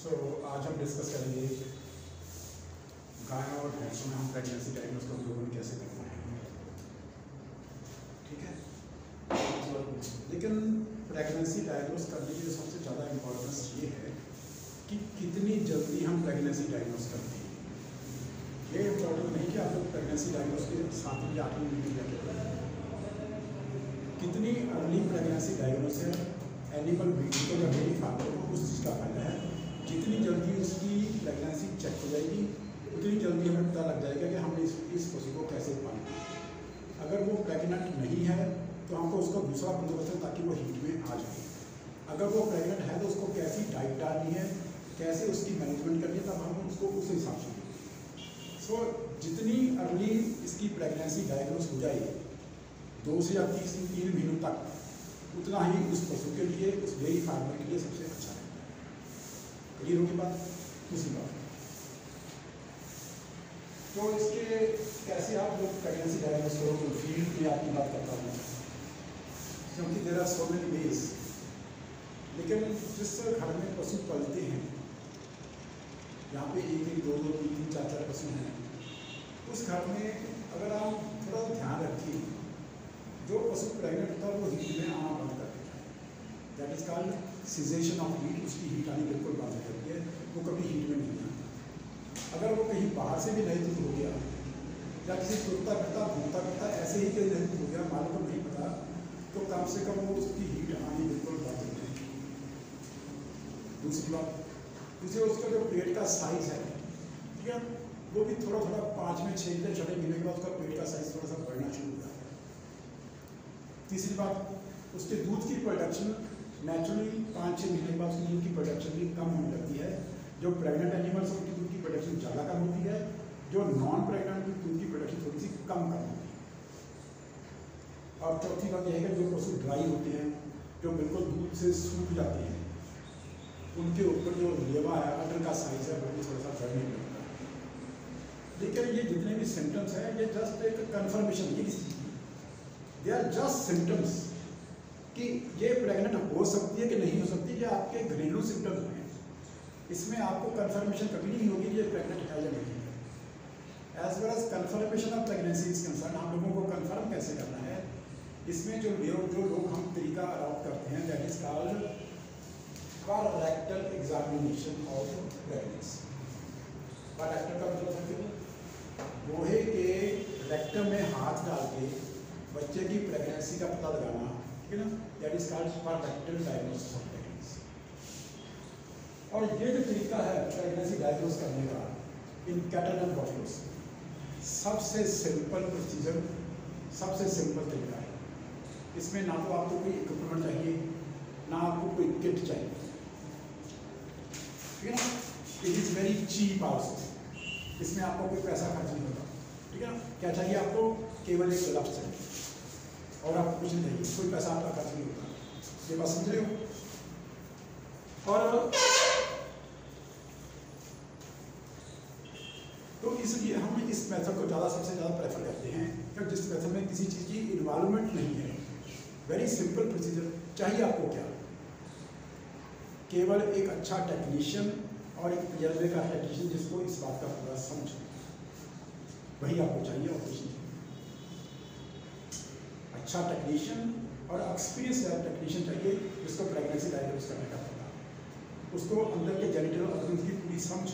सो so, आज हम discuss करेंगे गाय और भैंसों में हम प्रेगनेंसी डायग्नोस का लोगों कैसे करना है। ठीक है? लेकिन प्रेगनेंसी डायग्नोस करने की जो सबसे ज़्यादा इम्पोर्टेंस ये है कि कितनी जल्दी हम प्रेगनेंसी डायग्नोस करते हैं। ये इम्पोर्टेंट नहीं कि आप लोग प्रेगनेंसी डायग्नोस के सातवीं या आठवीं मीटिंग जाके कितनी अर्ली प्रेगनेंसी डायग्नोस है? एनिमल ब्रीड को डेयरी फार्म को उस चीज़ का फ़ायदा है जितनी जल्दी उसकी प्रेगनेंसी चेक हो जाएगी, उतनी जल्दी हमें पता लग जाएगा कि हमने इस इस पशु को कैसे पालना अगर वो प्रेगनेंट नहीं है तो हमको उसका दूसरा बंदोबस्त है ताकि वो हीट में आ जाए। अगर वो प्रेगनेंट है तो उसको कैसी डाइट डालनी है, कैसे उसकी मैनेजमेंट करनी है, तब हम उसको उस हिसाब से सो जितनी अर्ली इसकी प्रेगनेंसी डायग्नोस हो जाए दो से या तीस, तीन महीनों तक, उतना ही उस पशु के लिए, उस डेयरी फार्मर के लिए सबसे अच्छा क्लियर होगी बात, दूसरी बात। तो इसके कैसे आप लोग प्रेगनेंसी डायग्नोस करोगे? फ़ील्ड में आपकी बात करता हूँ। क्योंकि there are so many ways लेकिन जिस घर में पशु पलते हैं, यहाँ पे एक एक, दो दो, तीन तीन, चार चार पशु हैं। उस घर में अगर आप थोड़ा ध्यान रखिए, जो पशु प्रेगनेंट होता है वो हीट में आना बंद कर देता है। That is called cessation of heat उसकी हीट आनी बिल्कुल बंद जाती है, वो कभी हीट में नहीं आता। अगर वो कहीं बाहर से भी नहीं हो गया, या किसी तुरता करता घूमता करता ऐसे ही कहीं नहीं हो गया, मालूम को नहीं पता तो कम से कम वो उसकी हीट आनी बिल्कुल बंद हो जाएगी दूसरी बात, दूसरी उसका जो पेट का साइज़ है, ठीक है, वो भी थोड़ा थोड़ा पाँच में छः दिन छठे महीने के बाद उसका पेट का साइज़ थोड़ा सा बढ़ना शुरू हो जाता है। तीसरी बात, उसके दूध की प्रोडक्शन नेचुरली पाँच छः महीने बाद उसकी दूध की प्रोडक्शन भी कम होने लगती है। जो प्रेग्नेंट एनिमल्स उनकी दूध की प्रोडक्शन ज़्यादा कम होती है। जो नॉन प्रेग्नेंट की दूध की प्रोडक्शन थोड़ी सी कम कम होती है। और चौथी बात यह है कि जो पशु ड्राई होते हैं, जो बिल्कुल दूध से सूख जाते हैं, उनके ऊपर जो लेवा है अडर का साइज़ है, वो थोड़ा सा बढ़ने लगता है। लेकिन ये जितने भी सिम्टम्स हैं, ये जस्ट एक कन्फर्मेशन ये किसी दे आर जस्ट सिम्टम्स कि ये प्रेग्नेंट हो सकती है कि नहीं हो सकती, ये आपके घरेलू सिम्टम्स हैं। इसमें आपको कंफर्मेशन कभी नहीं होगी ये प्रेग्नेंट है या नहीं। है as well as confirmation of pregnancy is concern हम लोगों को कंफर्म कैसे करना है? इसमें जो जो लोग हम तरीका अडॉप्ट करते हैं that is called rectal examination of pregnancy rectal का मतलब है गोहे के रेक्टम में हाथ डाल के बच्चे की प्रेगनेंसी का पता लगाना, ठीक है ना? That is called per rectal diagnosis of pregnancy और ये जो तरीका है प्रेगनेंसी डायग्नोस करने का, इन कैटल एंड बॉटल्स सबसे सिंपल प्रोसीजर सबसे सिंपल तरीका है। इसमें ना तो आपको कोई इक्विपमेंट चाहिए, ना आपको कोई किट चाहिए। ठीक है ना? It is very cheap also इसमें आपको कोई पैसा खर्च नहीं होता। ठीक है ना? क्या चाहिए आपको? केवल एक ग्लव्स चाहिए। और आप कुछ नहीं कोई पैसा आपका खर्च नहीं होता। ये बात समझ रहे हो? और तो इसलिए हम इस मेथड को ज़्यादा, सबसे ज़्यादा प्रेफर करते हैं। क्योंकि जिस मेथड में किसी चीज़ की इन्वॉल्वमेंट नहीं है वेरी सिंपल प्रोसीजर चाहिए आपको क्या? केवल एक अच्छा टेक्नीशियन और एक तजर्बे का टेक्नीशियन जिसको इस बात का पूरा समझ वही आपको चाहिए और कुछ नहीं अच्छा टेक्नीशियन और एक्सपीरियंस टेक्नीशियन चाहिए जिसको प्रेगनेंसी डायग्नोस करने का पता उसको अंदर के जेनिटल ऑर्गन की पूरी समझ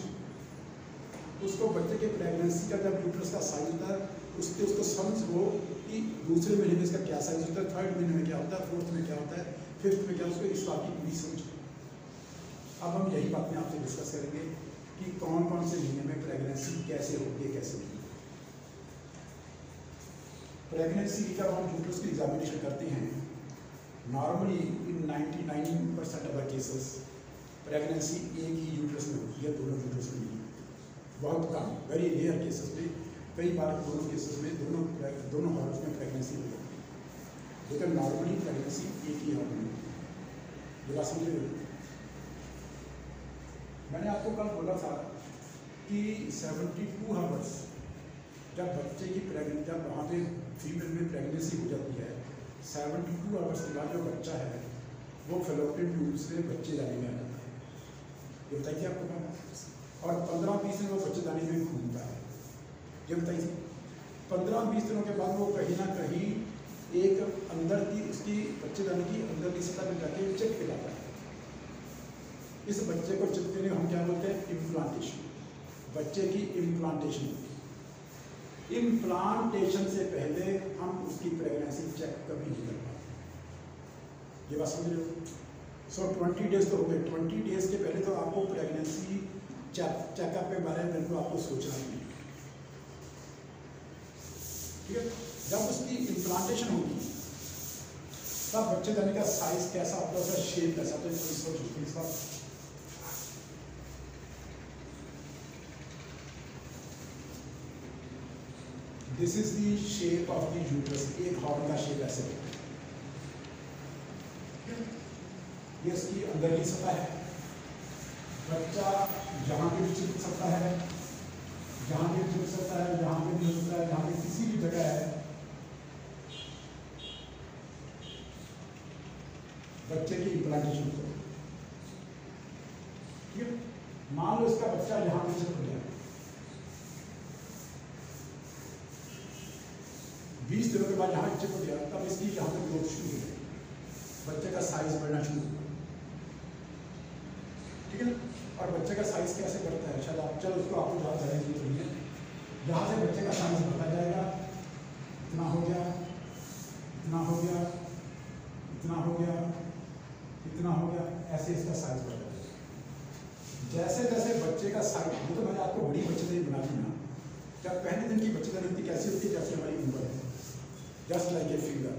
उसको बच्चे के प्रेगनेंसी का जब यूट्रस का साइज़ होता है, उसके उसको समझ हो कि दूसरे महीने में इसका क्या साइज़ होता है थर्ड महीने में क्या होता है फोर्थ में क्या होता है फिफ्थ में क्या, उसको इस बात की पूरी समझ अब हम यही बातें आपसे डिस्कस करेंगे कि कौन कौन से महीने में प्रेगनेंसी कैसे होती है, कैसे होती है प्रेगनेंसी की जब हम यूट्रस की एग्जामिनेशन करते हैं normally in 99 percent of the cases pregnancy एक ही यूट्रस में होती है, दोनों यूट्रस में नहीं। बहुत कम वेरी रेयर केसेस में, कई बार दोनों केसेस में, दोनों दोनों हार्ट में प्रेगनेंसी हो जाती है। लेकिन नॉर्मली प्रेगनेंसी एक ही ये बात समझ? मैंने आपको कल बोला था कि 72 हावर्स जब बच्चे की प्रेगनेंट जब वहाँ पे फीमेल में प्रेगनेंसी हो जाती है सेवेंटी टू आवर्स के बाद जो बच्चा है, वो फेलोपियन ट्यूब से बच्चे जाने में आ जाता है। ये बताइए आपको क्या और पंद्रह बीस दिन वो बच्चेदानी में घूमता है। ये बताइए। पंद्रह बीस दिनों के बाद वो कहीं ना कहीं एक अंदर की, उसकी बच्चेदानी की अंदर की सतह में जाके चिपक जाता है। इस बच्चे को चिपकने हम क्या बोलते हैं? इम्प्लांटेशन बच्चे की इम्प्लांटेशन इम्प्लांटेशन से पहले हम उसकी प्रेगनेंसी चेक कभी नहीं कर पाते। ये बात समझ हो? सो ट्वेंटी डेज़ तो हो गए। ट्वेंटी डेज़ के पहले तो आपको प्रेगनेंसी चेकअप के बारे में बिल्कुल आपको सोचना नहीं ठीक है? जब उसकी इम्प्लांटेशन होगी, तब बच्चे जाने का साइज़ कैसा होता है, उसका शेप कैसा तो सोचो इस बार this is the shape of the uterus एक हॉर्न का शेप ऐसे है ये इसकी अंदर की सतह है बच्चा, जहाँ भी चिपक सकता है, जहाँ भी चिपक सकता है, जहाँ भी हो सकता है, जहाँ भी किसी भी जगह है, बच्चे की इम्प्लांटेशन है? मान लो इसका बच्चा यहाँ पे चिपक गया बीस दिनों के बाद यहाँ चिपक गया तब इसकी यहाँ पर ग्रोथ शुरू हो। गई बच्चे का साइज़ बढ़ना शुरू हो ठीक है और बच्चे का साइज़ कैसे बढ़ता है? शायद आप, चलो उसको आपको ज़्यादा जाने की ज़रूरत है। यहाँ से बच्चे का साइज़ बढ़ता जाएगा। इतना हो गया, इतना हो गया, इतना हो गया, इतना हो गया, ऐसे इसका साइज़ बढ़ता जाएगा। जैसे जैसे बच्चे का साइज़ वो तो मैंने आपको बड़ी बच्चे बना दी ना। जब पहले दिन की बच्चे इतनी कैसी होती है? जैसे हमारी उम्र है। जस्ट लाइक ए फिंगर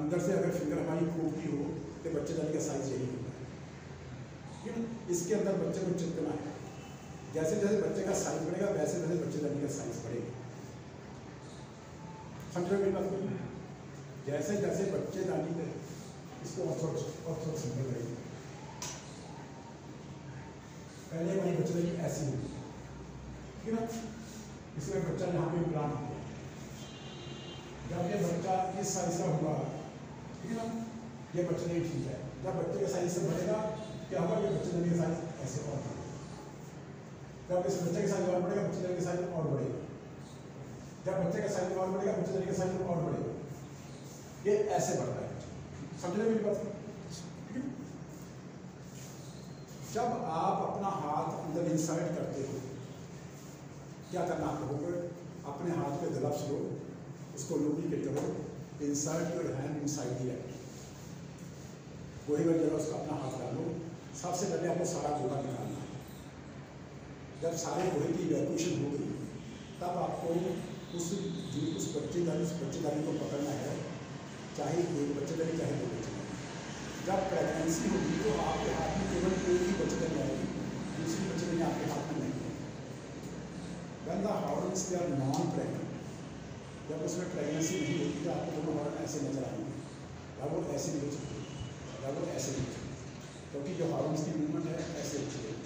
अंदर से अगर फिंगर हमारी खोखी हो तो बच्चे का साइज़ यही होता है। है इसके अंदर बच्चे को चिपकना है। जैसे जैसे बच्चे का साइज़ बढ़ेगा, वैसे वैसे बच्चे का साइज़ बढ़ेगा। जैसे जैसे बच्चे दानी में इसको पहले हमारी बच्चे ऐसी होगी इसमें बच्चा यहाँ पे प्लान हो जब ये बच्चा इस साइज़ का हुआ ठीक है ना? ये बच्चा नहीं ठीक है। जब बच्चे के साइज़ से बढ़ेगा, क्या होगा? कि बच्चे के साइज़ ऐसे और जब इस बच्चे के साइज़ और बढ़ेगा, बच्चे के साइज़ और बढ़ेगा। जब बच्चे का साइज़ और बढ़ेगा, बच्चे के साइज़ और बढ़ेगा। ये ऐसे बढ़ता है। समझ रहे मेरी बात? जब आप अपना हाथ अंदर इंसर्ट करते हो, क्या करना होगा? अपने हाथ पे ग्लव्स लो। उसको लुब्रिकेट करो insert your hand inside the leg वही वाली जगह उसका अपना हाथ डालो। सबसे पहले आपको सारा घोड़ा निकालना है। जब सारे घोड़े की इवैक्यूएशन हो गई, तब आपको उस उस बच्चेदारी उस बच्चेदारी को पकड़ना है, चाहे एक बच्चेदारी चाहे दो बच्चेदारी जब प्रेगनेंसी होगी तो आपके हाथ में केवल एक ही बच्चेदारी आएगी। दूसरी बच्चेदारी आपके हाथ में नहीं है। When the horns they are non pregnant जब उसमें प्रेगनेंसी नहीं होती तो आपको दोनों हॉर्न ऐसे नज़र आएँगे। वो ऐसे नहीं हो या वो ऐसे नहीं हो क्योंकि जो हॉर्न्स की मूवमेंट है, ऐसे चलेगी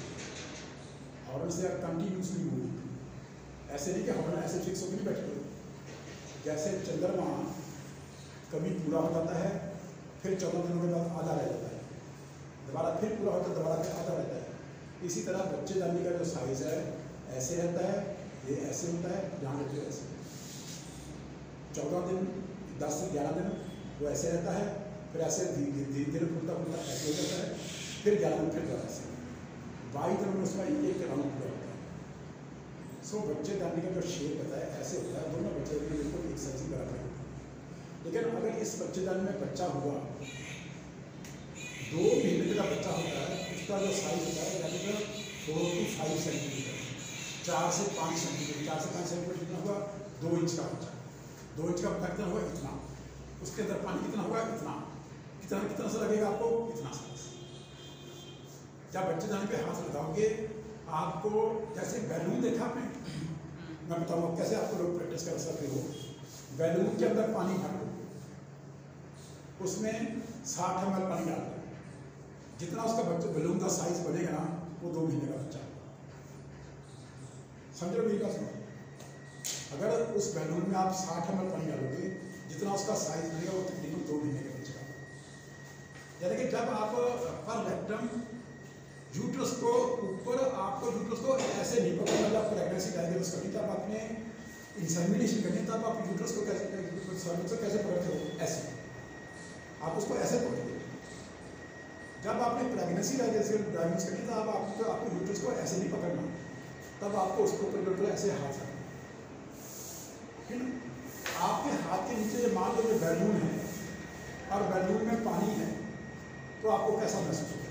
horns they are continuously moving ऐसे नहीं कि हॉर्न ऐसे फिक्स होकर नहीं बैठे जैसे चंद्रमा कभी पूरा हो जाता है, फिर चौदह दिनों के बाद आधा रह जाता है। दोबारा फिर पूरा होता है, दोबारा फिर आधा रहता है। इसी तरह बच्चे दानी का जो साइज़ है, ऐसे रहता है, ये ऐसे होता है जहाँ बच्चे ऐसे। चौदह दिन, दस से ग्यारह दिन, वो ऐसे रहता है, फिर ऐसे धीरे धीरे फूलता फूलता ऐसे हो जाता है, फिर ग्यारह दिन, फिर दोबारा से बाई तरफ़ में उसका एक राउंड पूरा होता है। सो बच्चे दानी का जो शेप होता है ऐसे होता है, दोनों बच्चे के बिल्कुल एक साइज़ बराबर होता है। लेकिन अगर इस बच्चे बच्चेदानी में बच्चा हुआ, दो महीने का बच्चा होता है, उसका जो साइज़ होता है, यानी कि फोर टू फाइव सेंटीमीटर, चार से पाँच सेंटीमीटर, चार से पाँच सेंटीमीटर कितना हुआ, दो इंच का बच्चा। दो इंच का बच्चा कितना हुआ इतना, उसके अंदर पानी कितना हुआ इतना, कितना कितना सा लगेगा आपको इतना सा। जब बच्चे जाने पे हाथ लगाओगे, आपको जैसे बैलून देखा आपने, मैं बताऊँगा कैसे आपको लोग प्रैक्टिस कर सकते हो। बैलून के अंदर पानी भर उसमें साठ एम पानी डाल दो। जितना उसका बच्चा, बैलून का साइज़ बनेगा ना, वो दो महीने का बच्चा। समझो मेरी बात? सुनो अगर उस बैलून में आप साठ एम एल पानी डालोगे, जितना उसका साइज़ बनेगा वो तकरीबन दो महीने का बच्चा यानी कि जब आप पर रेक्टम यूट्रस को ऊपर आपको यूट्रस को ऐसे नहीं पकड़ना, जब प्रेगनेंसी डायग्नोस करनी, तब आपने इंसेमिनेशन करनी, तब आप यूट्रस को कैसे सर्विस कैसे पकड़ते हो? ऐसे। आप उसको ऐसे पकड़ते जब आपने प्रेगनेंसी डायग्नोस करनी, तब आपको आपको यूट्रस को ऐसे नहीं पकड़ना। तब आपको उसको ऊपर ऐसे हाथ रखना। आपके हाथ के नीचे मान लो जो बैलून है और बैलून में पानी है तो आपको कैसा महसूस होगा?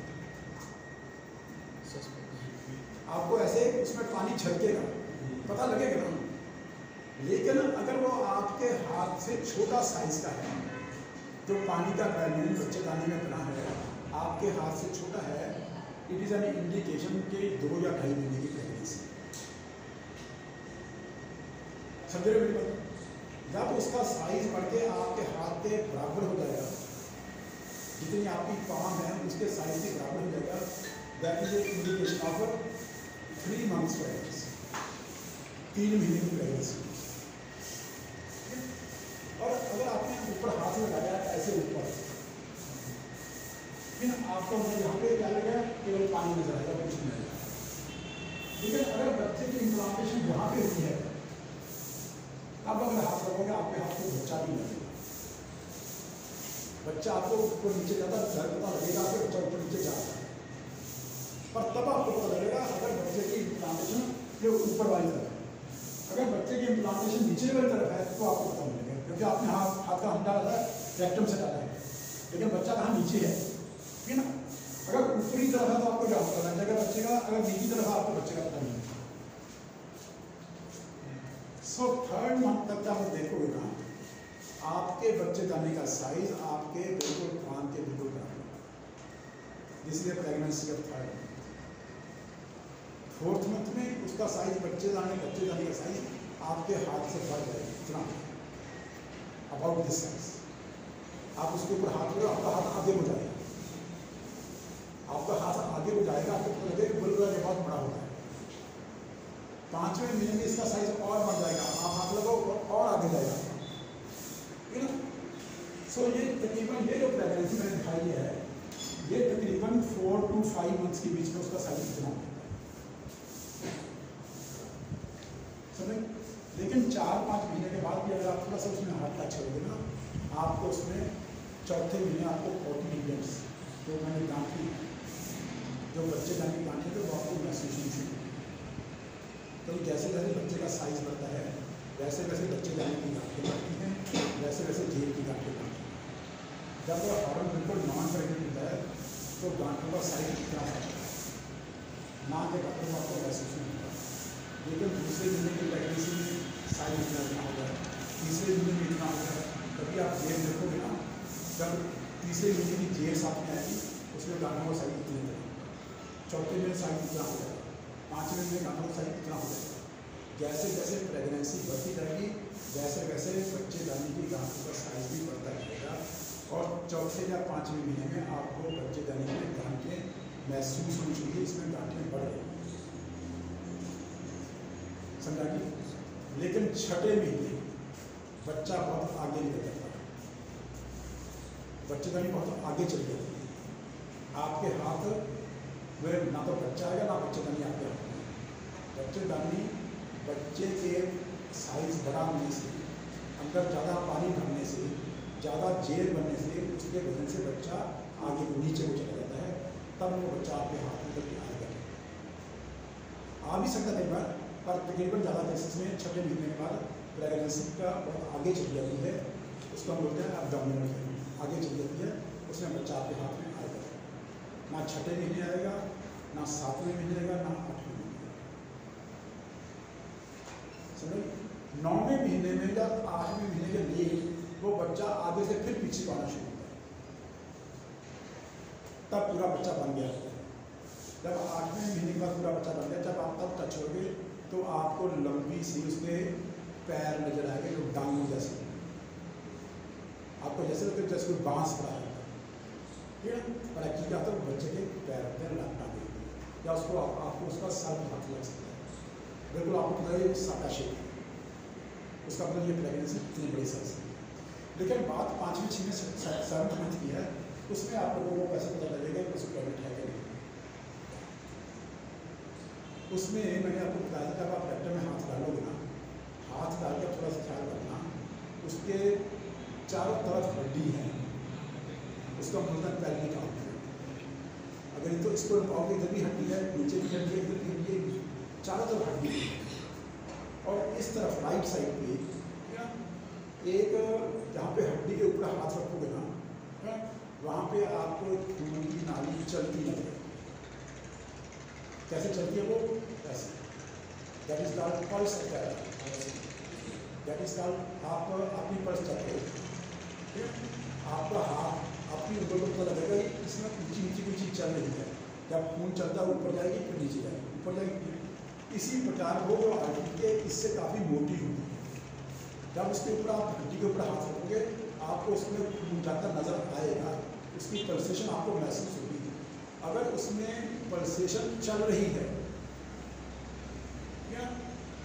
आपको ऐसे उसमें पानी छलकेगा, पता लगेगा ना? लेकिन अगर वो आपके हाथ से छोटा साइज़ का है, जो पानी का बैलून बच्चेदानी में बना है, आपके हाथ से छोटा है इट इज़ एन इंडिकेशन के दो या ढाई महीने की समझ रहे जब उसका साइज़ बढ़ के आपके हाथ के बराबर हो जाएगा। जितनी आपकी पाम है, उसके साइज़ के बराबर हो जाएगा। That is indication of three months pregnancy तीन महीने की प्रेगनेंसी और अगर आपने ऊपर हाथ लगाया ऐसे ऊपर, फिर आपको मतलब यहाँ पे क्या लगेगा? केवल पानी नज़र आएगा कुछ नहीं आएगा लेकिन अगर बच्चे की इम्प्लांटेशन यहाँ पे हुई है अब अगर हाथ लगोगे आपके हाथ को बच्चा भी लगेगा बच्चा आपको ऊपर नीचे जाता है पता लगेगा, आपको बच्चा ऊपर नीचे जाता है। पर तब आपको पता लगेगा, अगर बच्चे की इम्प्लांटेशन ये ऊपर वाली तरफ़ है। अगर बच्चे की इम्प्लांटेशन नीचे वाली तरफ़ है तो आपको पता लगेगा, क्योंकि आपने हाथ हाथ का हम डाला है रेक्टम से डाला है। लेकिन बच्चा कहाँ नीचे है? ठीक है ना? अगर ऊपरी तरफ़ है तो आपको क्या पता लग जाएगा बच्चे का अगर नीचे तरफ़ है आपको बच्चे का पता नहीं सो थर्ड मंथ तक आप देखोगे ना आपके बच्चे जाने का साइज़ आपके बिल्कुल कान के बिल्कुल बराबर is pregnancy of third fourth month में उसका साइज़ बच्चे जाने बच्चे जाने का साइज़ आपके हाथ से बढ़ जाएगा इतना अबाउट दिस साइज़ आप उसके ऊपर हाथ करो आपका हाथ आगे हो जाएगा। आपका हाथ आगे हो जाएगा, आपको लगेगा बहुत बड़ा होता है पाँचवें महीने में इसका साइज़ और बढ़ जाएगा। आप हाथ लगाओ और आगे जाएगा। ठीक है सो ये तकरीबन ये जो प्रेगनेंसी मैंने दिखाई है, ये तकरीबन फोर टू फाइव मंथ्स के बीच में उसका साइज़ इतना लेकिन चार पाँच महीने के बाद भी अगर आप थोड़ा सा उसमें हाथ टच करोगे ना, आपको उसमें चौथे महीने आपको फोर्टी डिग्रेड्स जो मैंने गांठी जो बच्चे जाने की गांठी थे वो आपको महसूस नहीं थी तो जैसे जैसे बच्चे का साइज़ बढ़ता है, वैसे वैसे बच्चे जाने की गांठें बढ़ती हैं, वैसे वैसे जेल की गांठें बढ़ती हैं। जब वो हॉर्न बिल्कुल नॉन प्रेगनेंट होता है तो गांठों का साइज़ कितना होता है। ना के डॉक्टर को आपको महसूस नहीं होता। लेकिन दूसरे महीने की प्रेगनेंसी में साइज़ इतना इतना हो। जाए तीसरे महीने में इतना हो जाए कभी आप जेल देखोगे ना, जब तीसरे महीने की जेल साथ में आएगी, उसमें गाना का साइज़ इतने चौथे में साइज़ इतना हो। जाएगा पाँचवें में गाना का साइज़ इतना हो जाएगा? जैसे जैसे प्रेगनेंसी बढ़ती जाएगी वैसे वैसे बच्चे जाने की गांठों का साइज़ भी बढ़ता रहेगा और चौथे या पाँचवें महीने में आपको बच्चे जाने की गांठें महसूस होनी चाहिए इसमें गांठें बढ़ रही समझा कि? लेकिन छठे महीने बच्चा बहुत आगे निकल जाता है। बच्चेदानी बहुत आगे चल जाती है। आपके हाथ में ना तो बच्चा आएगा, ना बच्चेदानी आपके हाथ में बच्चेदानी बच्चे के साइज़ बड़ा होने से, अंदर ज़्यादा पानी भरने से, ज़्यादा जेल बनने से, उसके वज़न से बच्चा आगे नीचे को चला जाता है, तब वो बच्चा आपके हाथ में करके आएगा आ भी सकता कई बार, पर तकरीबन ज़्यादा केसेस में छठे महीने के बाद प्रेगनेंसी का बहुत आगे चली जाती है, उसको हम बोलते हैं अब एबडामिनल आगे चली जाती है, उसमें बच्चा आपके हाथ में आएगा ना छठे महीने आएगा, ना सातवें महीने आएगा, ना आठवें महीने समझ नौवें महीने में या आठवें महीने के लिए वो बच्चा आगे से फिर पीछे आना शुरू होता है। तब पूरा बच्चा बन गया। होता है जब आठवें महीने के बाद पूरा बच्चा बन गया जब आप तब गए तो आपको लंबी सी उसके पैर नज़र आएँगे जो डांगू जैसे। आपको जैसे लगता जैसे कोई बाँस पड़ा है। ठीक है पर क्या होता है बच्चे के पैर पैर लगता है। या उसको आप, आपको उसका सर हाथ लग सकता है। बिल्कुल आपको है साटा शेप है। उसका मतलब ये प्रेगनेंसी इतनी बड़ी साइज़ है। लेकिन बात पाँचवीं छः सेवन मंथ की है, उसमें आप लोगों को कैसे पता लगेगा कि उसको प्रेगनेंट है कि नहीं? उसमें मैंने आपको बताया था आप ट्रैक्टर में हाथ डालोगे ना, हाथ डाल कर थोड़ा सा ख्याल रखना, उसके चारों तरफ़ हड्डी है। उसका मतलब पैर काम है। अगर तो इसको पाओगे, इधर भी हड्डी है, नीचे भी हड्डी है, इधर भी हड्डी है चारों तरफ़ हड्डी है। और इस तरफ़ राइट साइड पे एक जहाँ पे हड्डी के ऊपर हाथ रखोगे ना वहाँ पे आपको खून की नाली चलती लगेगी कैसे चलती है वो? ऐसे। That is called pulse that is called आप अपनी पल्स चलते हो आपका हाथ अपनी ऊपर को पता लगेगा इसमें ऊँची ऊँची कोई चीज़ चल रही है। जब खून चलता है ऊपर जाएगी फिर नीचे जाएगी। ऊपर जाएगी इसी प्रकार वो जो हड्डी के इससे काफ़ी मोटी होती है। जब उसके ऊपर आप हड्डी के ऊपर हाथ रखोगे, आपको उसमें जाता नज़र आएगा, उसकी पल्सेशन आपको महसूस होगी। अगर उसमें पल्सेशन चल रही है क्या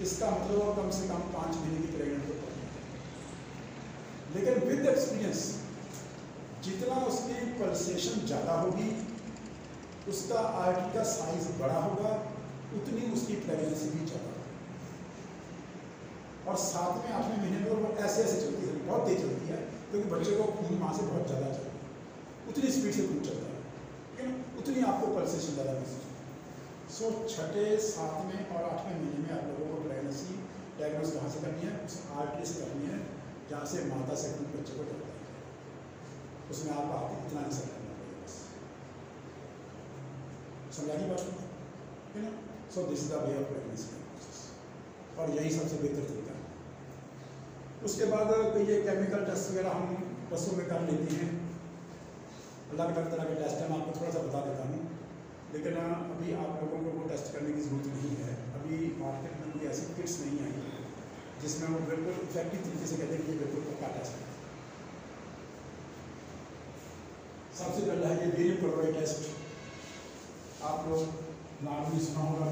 इसका मतलब कम से कम पाँच महीने की प्रेगनेंट हो लेकिन विद एक्सपीरियंस जितना उसकी पल्सेशन ज़्यादा होगी, उसका आर्टी का साइज़ बड़ा होगा उतनी उसकी प्रेगनेंसी भी ज़्यादा और सातवें आठवें महीने में वो ऐसे ऐसे चलती है, बहुत तेज चलती है, क्योंकि बच्चे को खून माँ से बहुत ज़्यादा चलता है। उतनी स्पीड से खून चलता है लेकिन उतनी आपको पल्सेशन ज़्यादा महसूस सो छठे सातवें और आठवें महीने में आप लोगों को प्रेगनेंसी डायग्नोस कहाँ से करनी है? उस आर्टरी से करनी है, जहाँ से माता से अपने बच्चे को जाता है। उसमें आप आपको इतना आंसर करना पड़ेगा बस। समझा की बात? है ना? So this is the way of pregnancy और यही सबसे बेहतर तरीका है। उसके बाद कई केमिकल टेस्ट वगैरह हम बसों में कर लेते हैं। अलग अलग तरह के टेस्ट हैं, मैं आपको थोड़ा सा बता देता हूँ। लेकिन अभी आप लोगों को वो टेस्ट करने की ज़रूरत नहीं है। अभी मार्केट में कोई ऐसी किट्स नहीं आई जिसमें वो बिल्कुल इफ़ेक्टिव तरीके से कहते हैं कि बिल्कुल पक्का टेस्ट है। सबसे पहला है ये वेरियम क्लोराइड टेस्ट आप लोग नाम भी सुना होगा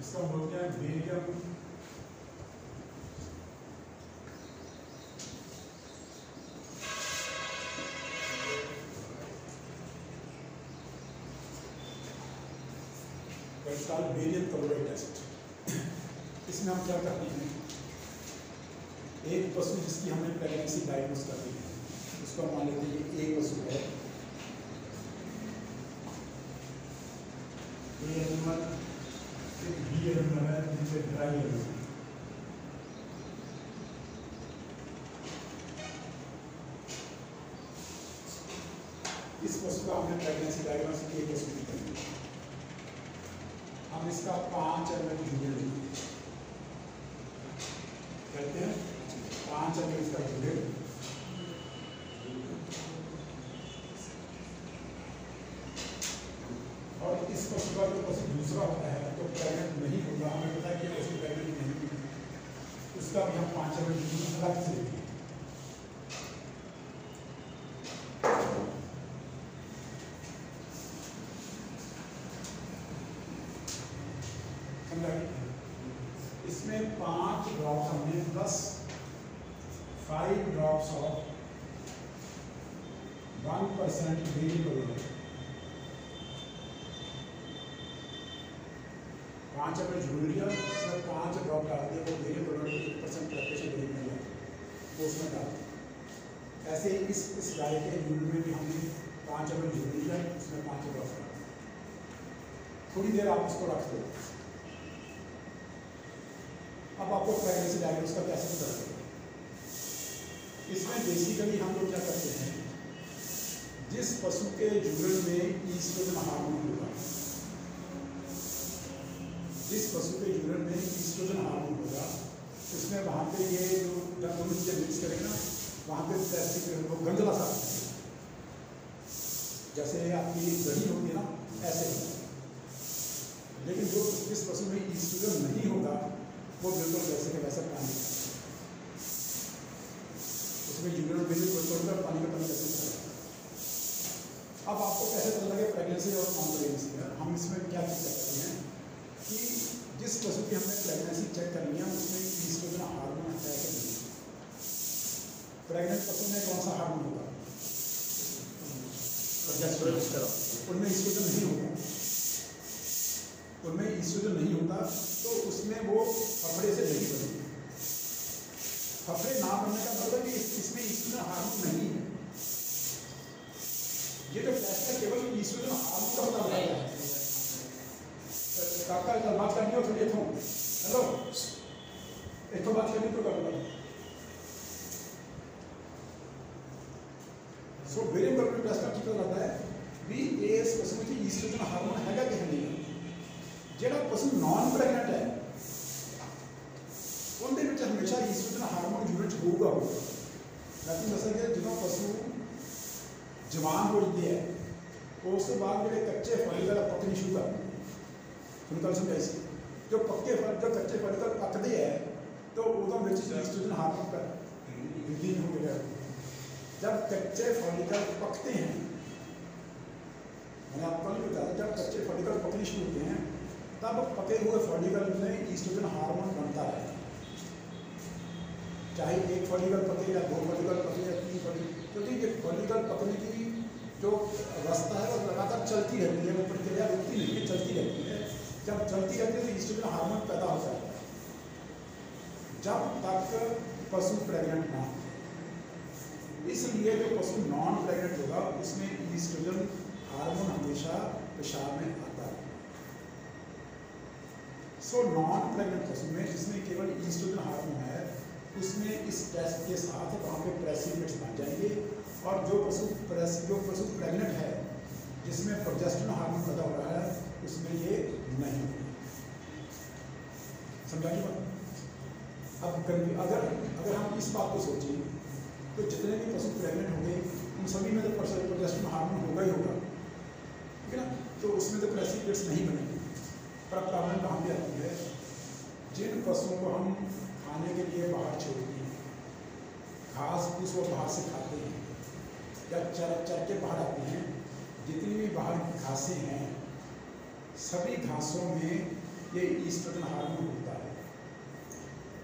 इसका क्या है इट्स कॉल्ड टेस्ट इसमें हम क्या करते हैं एक पशु जिसकी हमने प्रेगनेंसी डायग्नोस कर दी है हम मान लेते ये एक पशु है। ए ड्राई एनिमल इस पशु का हमने प्रेगनेंसी डायग्नोस एक पशु की हम इसका पाँच एम एल यूनिट कहते हैं पाँच एम एल इसका यूनिट और इस पशु का जो पशु दूसरा होता है तो प्रेगनेंट नहीं होगा हमें पता है कि पशु प्रेगनेंट नहीं उसका भी हम पाँच एम एल अलग से लेते हैं परसेंट वेरिएबल है पाँच अगर यूरिया उसमें पाँच ड्रॉप डाल दिया, वो वेरिएबल है एक परसेंट टेम्परेचर वेरिएबल है। वो उसमें डाल ऐसे इस इस गाय के यूरिया में भी हमने पाँच अगर यूरिया उसमें पाँच ड्रॉप डाल थोड़ी देर आप उसको रख दो। अब आपको प्रेगनेंसी डायग्नोस का कैसे पता चलेगा? इसमें बेसिकली हम लोग क्या करते हैं, जिस पशु के जुगल में ईस्ट्रोजन हार्मोन होगा, जिस पशु के जुगल में ईस्ट्रोजन हार्मोन होगा, उसमें वहाँ पे ये जो हम इससे मिक्स करेंगे वहाँ पे प्लास्टिक वो गंदला सा जैसे आपकी दही होगी ना, ऐसे लेकिन जो जिस पशु में ईस्ट्रोजन नहीं होगा वो बिल्कुल वैसे के वैसे पानी। उसमें यूरिन बिल्कुल पानी का पानी कैसे अब आपको कैसे पता लगे प्रेगनेंसी और नॉन प्रेगनेंसी का? हम इसमें क्या चीज़ करते हैं कि जिस पशु की हमने प्रेगनेंसी चेक करनी है उसमें ईस्ट्रोजन हार्मोन है कि नहीं? प्रेगनेंट पशु में कौन सा हार्मोन होगा उनमें ईस्ट्रोजन नहीं होता। उनमें ईश्वर जो नहीं होता तो उसमें वो फफड़े से नहीं बनते फफड़े ना बनने का मतलब कि इसमें ईश्वर हार्मोन नहीं है। ये तो जो फैसला केवल ईश्वर जो हार्मोन का होता है। काका का बात करनी हो तो देखो तो। हेलो? एक तो बात करनी तो कर लो। सो वेरी इंपॉर्टेंट प्रश्न ठीक रहता है भी एस कसम की ईश्वर हार्मोन क्या कहने का ਜਿਹੜਾ ਪਸ਼ੂ ਨਾਨ ਪ੍ਰੈਗਨੈਂਟ ਹੈ ਉਹਦੇ ਵਿੱਚ ਹਮੇਸ਼ਾ ਈਸਟ੍ਰੋਜਨ ਹਾਰਮੋਨ ਯੂਨਿਟ ਹੋਊਗਾ ਮੈਂ ਤੁਹਾਨੂੰ ਦੱਸਾਂਗਾ ਜਦੋਂ ਪਸ਼ੂ ਜਵਾਨ ਹੋ ਜਾਂਦੇ ਹੈ ਉਸ ਤੋਂ ਬਾਅਦ ਜਿਹੜੇ ਕੱਚੇ ਫੋਲੀਕਲ ਪੱਕਣੀ ਸ਼ੁਰੂ ਕਰ ਤੁਹਾਨੂੰ ਗੱਲ ਸਮਝਾਈ ਸੀ ਜੋ ਪੱਕੇ ਫਲ ਜੋ ਕੱਚੇ ਫੋਲੀਕਲ ਪੱਕਦੇ ਹੈ ਤਾਂ ਉਦੋਂ ਵਿੱਚ ਈਸਟ੍ਰੋਜਨ ਹਾਰਮੋਨ ਕਰ ਰਿਲੀਜ਼ ਹੋ ਗਿਆ जब कच्चे फॉलिकल पकते हैं मैंने आपको नहीं बताया जब कच्चे फॉलिकल पकने शुरू होते हैं तब पके हुए फॉलिकल में ईस्ट्रोजन हार्मोन बनता है। चाहे एक फॉलिकल पके या दो फॉलिकल पके या तीन फॉलिकल क्योंकि ये फॉलिकल पकने की जो अवस्था है, वो लगातार चलती रहती है, वो प्रक्रिया रुकती नहीं है, चलती रहती है। जब चलती रहती है तो ईस्ट्रोजन हार्मोन पैदा होता है। जब तक पशु प्रेग्नेंट ना इसलिए जो पशु नॉन प्रेग्नेंट होगा, उसमें ईस्ट्रोजन हार्मोन हमेशा पेशाब में है सो नॉन प्रेग्नेंट पशु में जिसमें केवल ईस्ट्रोजन हार्मोन है, उसमें इस टेस्ट के साथ वहाँ पे प्रेसिपिट्स बन जाएँगे और जो पशु प्रेस जो पशु प्रेगनेंट है, जिसमें प्रोजेस्टन हार्मोन पैदा हो रहा है, उसमें ये नहीं समझाइए बात? अब अगर अगर हम इस बात को सोचें तो जितने भी पशु प्रेग्नेंट होंगे, उन सभी में तो प्रोजेस्टन हार्मोन होगा ही होगा। ठीक है ना? तो उसमें तो प्रेसिपिटेट्स नहीं बनेंगे। पर कहाँ पे आती है? जिन पशुओं को हम खाने के लिए बाहर छोड़ते हैं, घास फूस वो बाहर से खाते हैं, या चर चर के बाहर आते हैं, जितनी भी बाहर की घासें हैं, सभी घासों में ये ईस्ट्रोजन हार्मोन होता है।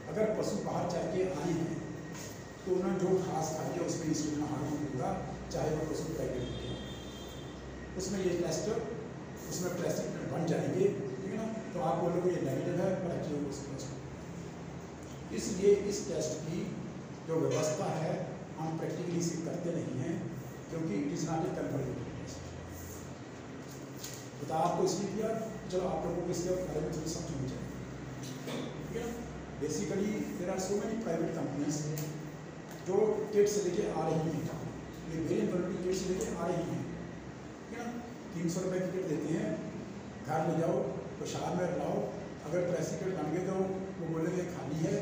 अगर पशु बाहर चल के आए हैं तो उन्होंने जो घास खाई है उसमें इंसुलिन हार्मोन होगा, चाहे वो पशु प्रेगनेंट हो। उसमें ये टेस्ट, उसमें प्लास्टिक बन जाएँगे। तो आप बोलोगे ये नेगेटिव है पर एक्चुअली उसमें इसलिए इस टेस्ट की जो व्यवस्था है, हम प्रैक्टिकली इसे करते नहीं हैं, क्योंकि it is not a converted test बता आपको इसलिए किया, चलो आप लोगों को इसके बारे में थोड़ी समझ होनी चाहिए। ठीक है? Basically there are so many private companies जो किट्स लेके आ रही हैं। ये वेरी इंपॉर्टेंट किट्स लेके आ रही हैं। ठीक है ना? तीन सौ रुपये की किट देते हैं। घर ले जाओ प्रसाद में लाओ अगर पैसे किट बन गए तो वो बोले बोलेंगे खाली है।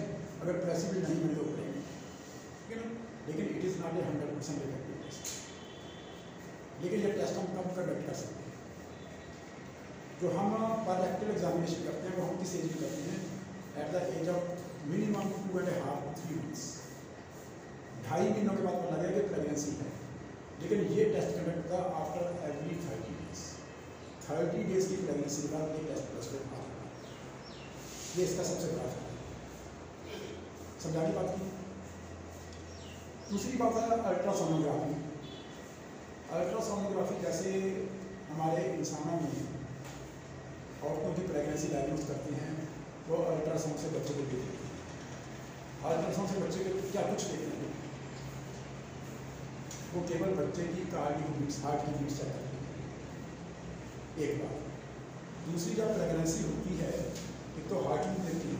अगर भी नहीं मिले तो करेंगे ठीक है ना? लेकिन it is not a hundred percent effective test लेकिन ये टेस्ट हम कब कंडक्ट कर सकते हैं? जो हम पर एक्टिव एग्जामिनेशन करते हैं, वो हम किस एज में करते हैं? At the age of minimum two and half three months ढाई महीनों के बाद पता लगा कि प्रेगनेंसी है। लेकिन ये टेस्ट कंडक्ट था after every thirty thirty days की प्रेगनेंसी के बाद ये टेस्ट पॉजिटिव आ ये इसका सबसे बड़ा फ़ायदा समझाने बात की दूसरी बात है अल्ट्रासोनोग्राफी अल्ट्रासोनोग्राफी जैसे हमारे इंसानों में औरतों की प्रेगनेंसी डायग्नोज करते हैं, वो अल्ट्रासाउंड से बच्चे को देखते हैं। अल्ट्रासाउंड से बच्चे को क्या कुछ देखते हैं? वो केवल बच्चे की कार्डियो बीट्स हार्ट की बीट्स चेक करती है एक बात। दूसरी जब प्रेगनेंसी होती है, एक तो हार्ट की देखती है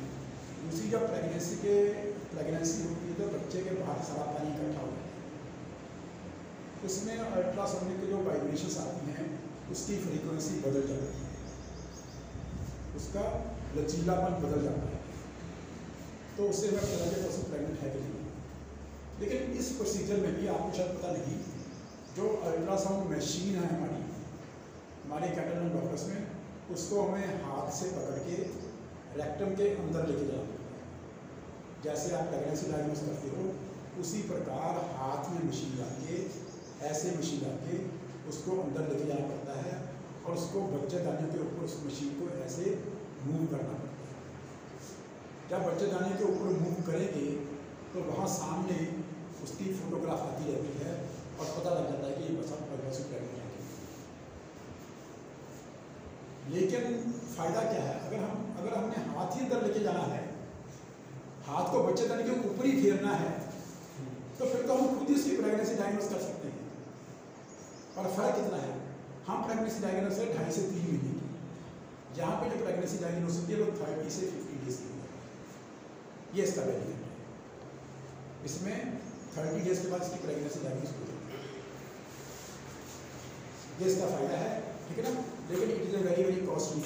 दूसरी जब प्रेगनेंसी के प्रेगनेंसी होती है तो बच्चे के बाहर सारा पानी इकट्ठा हो जाता है। उसमें अल्ट्रासोनिक के जो वाइब्रेशन आती हैं, उसकी फ्रीक्वेंसी बदल जाती है। उसका लचीलापन बदल जाता है। तो उससे मैं पता चला पशु प्रेगनेंट है कि नहीं? लेकिन इस प्रोसीजर में भी आपको शायद पता नहीं, जो अल्ट्रासाउंड मशीन है हमारी हमारे कैटल डॉक्टर्स में, उसको हमें हाथ से पकड़ के रेक्टम के अंदर लेके जाना पड़ता जैसे आप प्रेगनेंसी डायग्नोस करते हो, उसी प्रकार हाथ में मशीन के, ऐसे मशीन के उसको अंदर लेके जाना पड़ता है और उसको बच्चे दाने के ऊपर उस मशीन को ऐसे मूव करना पड़ता है। जब बच्चे दाने के ऊपर मूव करेंगे तो वहाँ सामने उसकी फोटोग्राफ आती रहती है और पता लग जाता है कि ये बसंत पहले से प्रेगनेंट है लेकिन फ़ायदा क्या है? अगर हम, अगर हमने हाथ ही अंदर लेके जाना है, हाथ को बच्चे दानी के ऊपर ही फेरना है तो फिर तो हम खुद ही उसकी प्रेगनेंसी डायग्नोस कर सकते हैं। और फ़र्क कितना है? हम प्रेगनेंसी डायग्नोस है ढाई से तीन महीने की। जहाँ पे जो प्रेगनेंसी डायग्नोस होती है, वो थर्टी से फिफ्टी डेज़ की ये इसका है। इसमें थर्टी डेज़ के बाद इसकी प्रेगनेंसी डायग्नोस हो जाती है। ये इसका फ़ायदा है, ठीक है ना? लेकिन it is a very very costly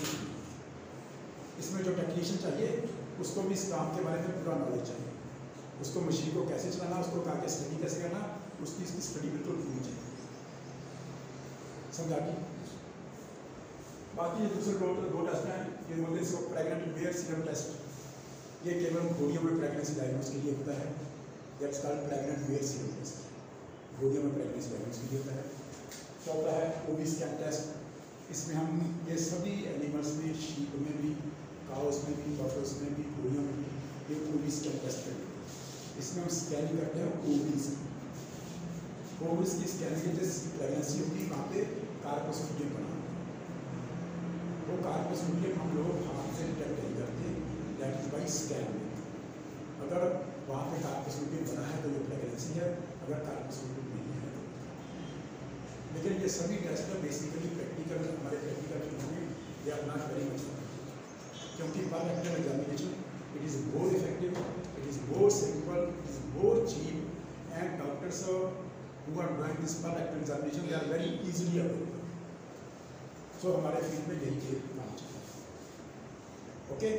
इसमें जो टेक्नीशियन चाहिए, उसको भी इस काम के बारे में पूरा नॉलेज चाहिए। उसको मशीन को कैसे चलाना, उसको आगे स्टडी कैसे करना, उसकी इसकी स्टडी बिल्कुल पूरी चाहिए। समझा गई बाकी ये दूसरे दो दो टेस्ट हैं, ये बोलते हैं इसको प्रेगनेंट वेयर सीरम टेस्ट ये केवल घोड़ियों में प्रेगनेंसी डायग्नोस के लिए होता है। That's called pregnant where serum test घोड़ियों में प्रेगनेंसी डायग्नोस के लिए होता है। चौथा है? ओबी स्कैन टेस्ट इसमें हम ये सभी एनिमल्स में शीप में भी काउस में भी बफलोस में भी घोड़ियों में भी, ये टेस्ट करते हैं। इसमें हम स्कैनिंग करते हैं ओबीज ओबीज की स्कैनिंग जिस प्रेगनेंसी होगी वहाँ पे कार्पस मीडियम बना वो कार्पस मीडियम हम लोग हाथ से डिटेक्ट नहीं करते दैट इज़ बाई स्कैन अगर वहाँ पे कार्पस मीडियम बना है तो ये प्रेगनेंसी है, अगर कार्पस मीडियम नहीं। लेकिन ये सभी टेस्ट है बेसिकली प्रैक्टिकल हमारे प्रैक्टिकल हैं ये आर नॉट वेरी मच क्योंकि per rectal examination it is more effective it is more simple it is more cheap and doctors who are doing this per actor examination, they are very easily available. So, हमारे field में यही चाहिए। Okay